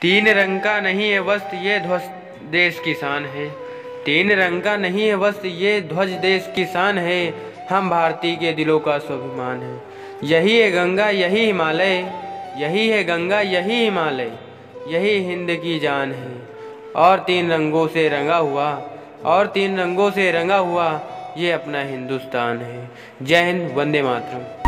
तीन रंग का नहीं है वस्त ये ध्वज देश की शान है। तीन रंग का नहीं है वस्त ये ध्वज देश की शान है। हम भारतीय के दिलों का स्वाभिमान है। यही है गंगा, यही हिमालय, यही है गंगा, यही हिमालय, यही हिंद की जान है। और तीन रंगों से रंगा हुआ, और तीन रंगों से रंगा हुआ, ये अपना हिंदुस्तान है। जय हिंद, वंदे मातरम।